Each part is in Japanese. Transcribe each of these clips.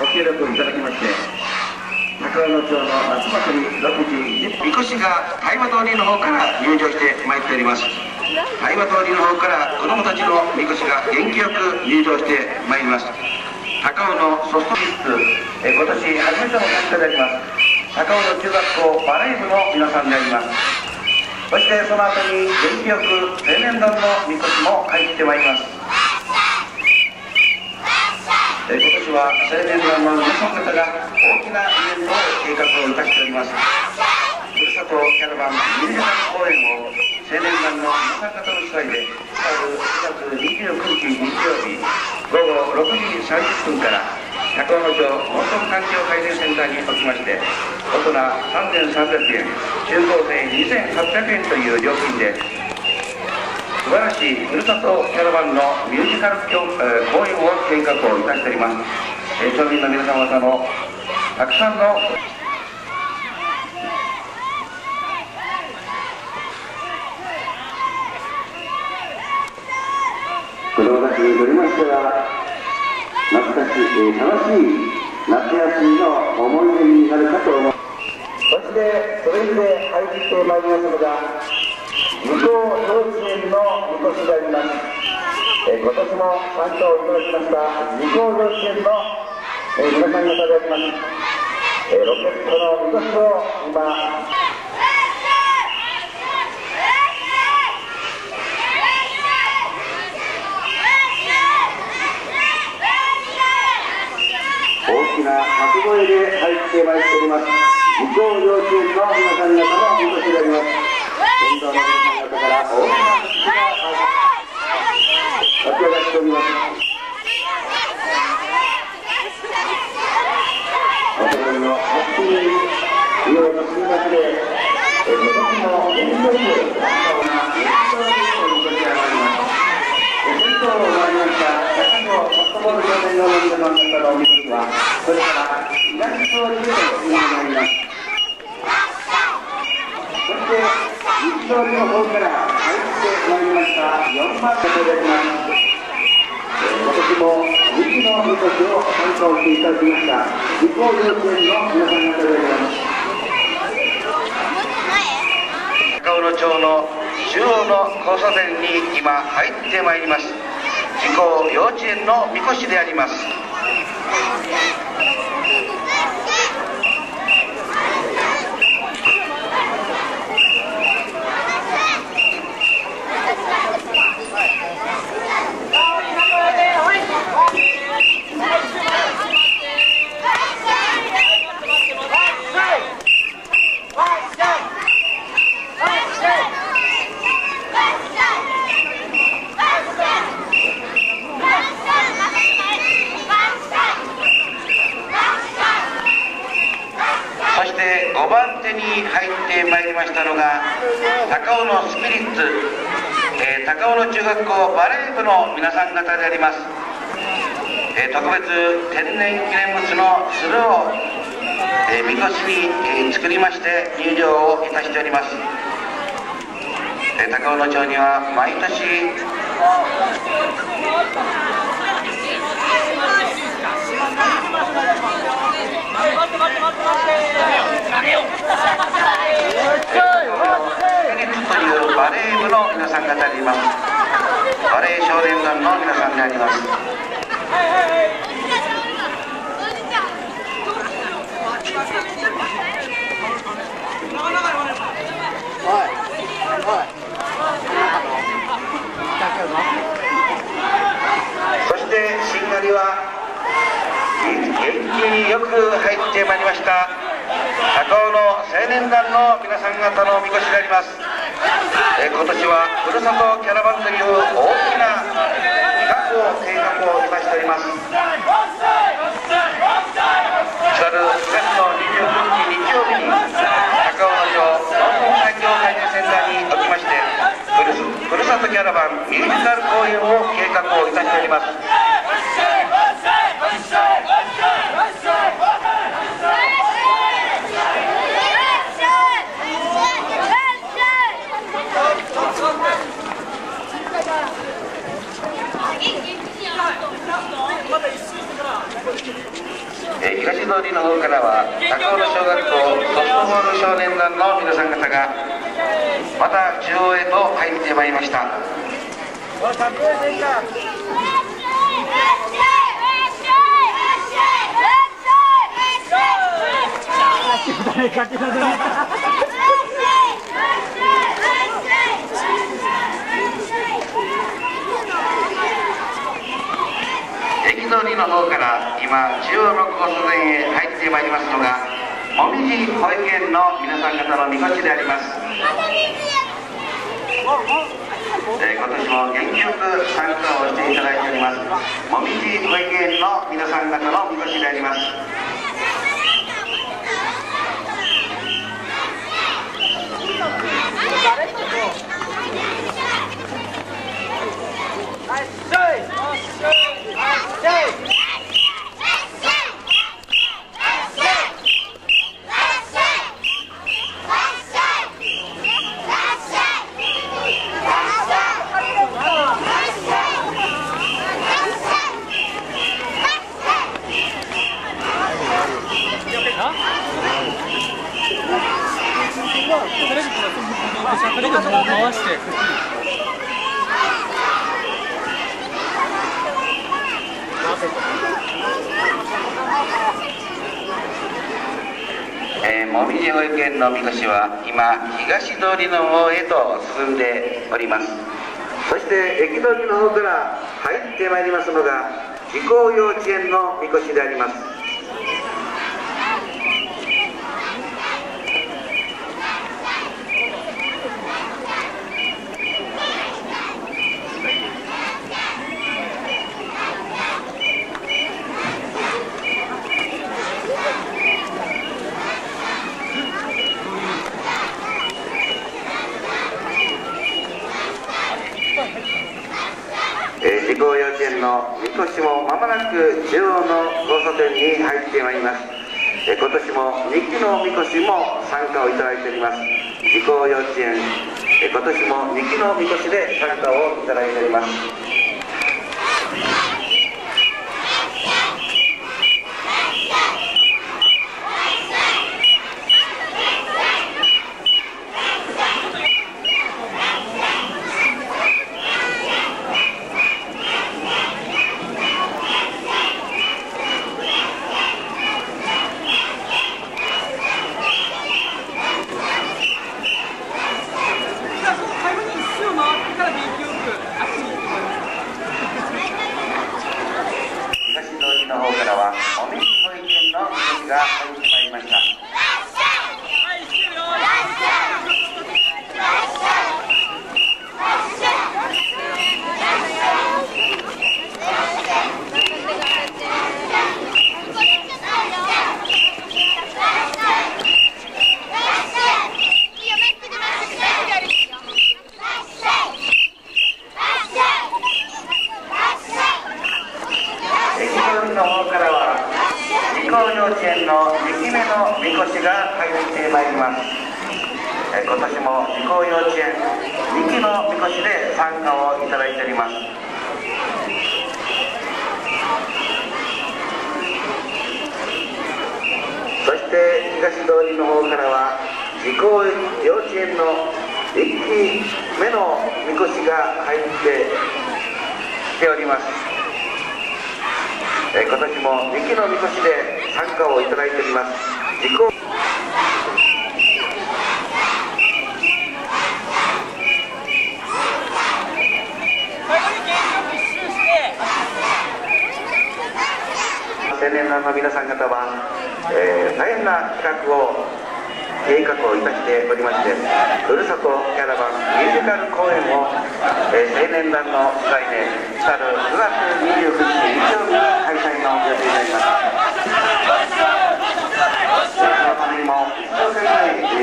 ご協力いただきまして高野町の夏祭り6時みこしが大和通りの方から入場してまいっております。大和通りの方から子供たちのみこしが元気よく入場してまいります。高尾のソフトビッえ今年初めての参加であります。高尾の中学校バレー部の皆さんであります。そしてその後に元気よく青年団のみこしも入ってまいります。え今年は青年団の皆さん方が大きなイベントを計画をいたしております。ふるさとキャラバンミュージカル公演を青年団の皆さん方の主催で4月29日日曜日午後6時30分から高尾町農村環境改善センターにおきまして大人3300円中高生2800円という料金で素晴らしいふるさとキャラバンのミュージカル公演を計画をいたしております、えー、町民の皆様方のたくさんの子供たちにとりましては懐かしい、えー、楽しい夏休みの思い出になるかと思いますそしてそれぞれ入ってまいりますのが向こう幼稚園のみこしであります、えー、今年も参加をいただきました向こう幼稚園の、えー、皆さん方であります、えー、ロケットのみこしを今大きな掛け声で入ってまいっております。向こう幼稚園の皆さん方のみこしであります沿道の皆さん方から大きな拍手が湧き上がっておりますお互いの拍手に身を乗せまして今年も元気よく先頭を終わりました先ほどソフトボール少年の皆様方のお水はこれから東総理へと進んでまいりますそして西通りの方から入ってまいりました4番手であります今年も2期のみこしを参加をしていただきました理工幼稚園の皆さん方であります高尾野町の中央の交差点に今入ってまいります理工幼稚園のみこしであります。ましたのが高尾の中学校バレー部の皆さん方であります、えー、特別天然記念物の鶴を、えー、みこしに、えー、作りまして入場をいたしております、えー、高尾野町には毎年バレー部の皆さん方でありますバレー少年団の皆さんでありますしてしんがりは元気によく入ってまいりました高尾の青年団の皆さん方のみこしであります。え今年はふるさとキャラバンという大きな企画を計画をいたしております。来る9月の29日日曜日に高尾の町農村環境改善センターにおきましてふるさとキャラバンミュージカル公演を計画をいたしておりますまだ東通りの方からは高尾小学校ソフトボール少年団の皆さん方がまた中央へと入ってまいりました。の方から今中央の交差点へ入ってまいりますのがもみじ保育園の皆さん方のみこちであります。えー、今年も元気よく参加をしていただいておりますもみじ保育園の皆さん方のみこちであります。回してえー、もみじ保育園のみこしは今東通りの方へと進んでおります。そして駅通りの方から入ってまいりますのが自公幼稚園のみこしであります。高幼稚園のみこしもまもなく中央の交差点に入ってまいります。今年も2期のみこしも参加をいただいております。自公幼稚園。今年も2期のみこしで参加をいただいております。の方からは理工幼稚園の2期目のみこしが入ってまいります。今年も理工幼稚園2期のみこしで参加をいただいております。そして東通りの方からは理工幼稚園の1期目のみこしが入ってきております。え今年も2期のみこしで参加をいただいております。自己青年団の皆さん方は、えー、大変な企画を計画をいたしておりましてふるさとキャラバンミュージカル公演を、えー、青年団の主催で去る9月29日日曜日開催の予定になります。そのためにも青年団の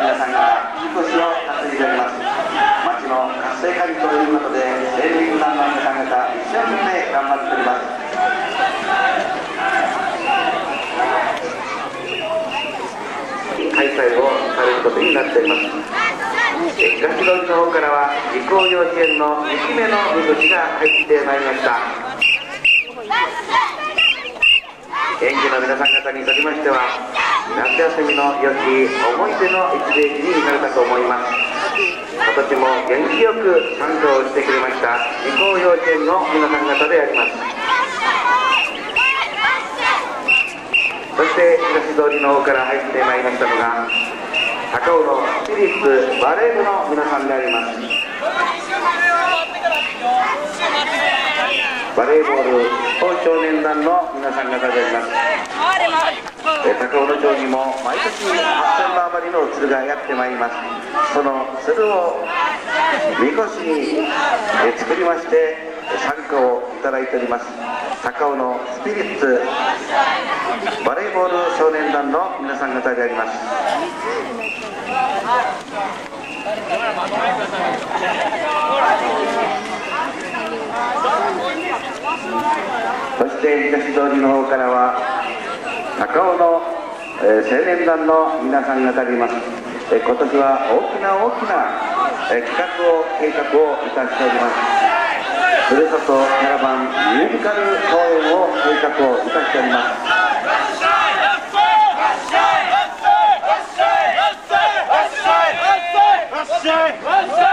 皆さんがいい年を担いでおります。町の活性化にということで青年団の皆さん方一生懸命頑張っております。載をされることになっています東通りの方からは陸王幼稚園の2期目の武士が入ってまいりました。園児の皆さん方にとりましては夏休みの良き思い出の一ページになるかと思います。今年も元気よく参加をしてくれました陸王幼稚園の皆さん方であります。通りの方から入ってまいりましたのが高尾のスピリッツバレー部の皆さんであります。バレーボール高少年団の皆さん方であります。高尾の町にも毎年8000羽余りの鶴がやってまいります。その鶴をみこしに作りまして参加をいただいております。高尾のスピリッツバレーボール少年団の皆さん方であります。そして東通りの方からは高尾の、えー、青年団の皆さん方でいます、えー、今年は大きな大きな、えー、企画を計画をいたしております。ふるさとキャラバンミュージカル公演を計画をいたしております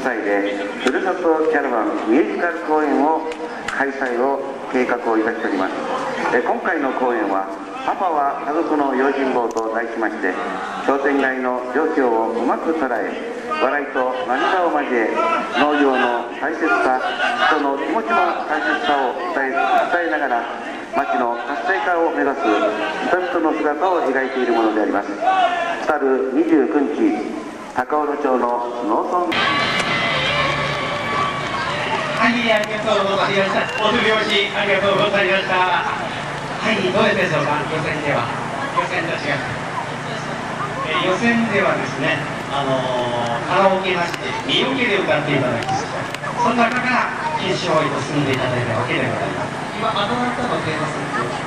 主催でふるさとキャラバンミュージカル公演を開催を計画をいたしております。え今回の公演は「パパは家族の用心棒」と題しまして商店街の状況をうまく捉え笑いと涙を交え農業の大切さ人の気持ちの大切さを伝え伝えながら町の活性化を目指す人々の姿を描いているものであります。来る29日高尾野町の農村。はいありがとうございました。お手拍子ありがとうございました。はいどうやってでしょうか予選では。予選と違う、え、予選ではですねあのー、カラオケなしで身受けで歌っていただきましたその中から決勝へと進んでいただいたわけでございます。今あの方のテーマソングを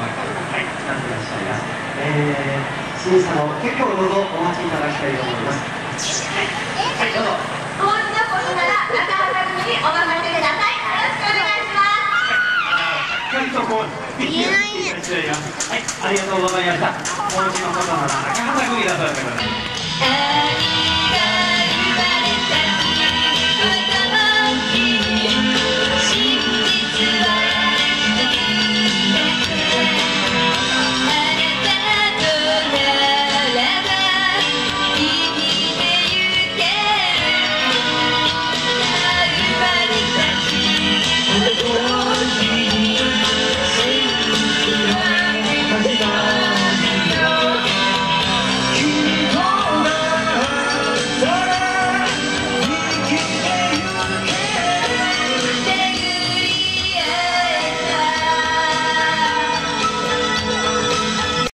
はいなってらっしゃいます。えー審査の結果をどうぞお待ちいただきたいと思います。はいどうぞ。お持ちのことなら中原お任せくださいよろしくお願いしますしっかりとこう言えないねはいありがとうございました。お持ちのことなら中原組だと思います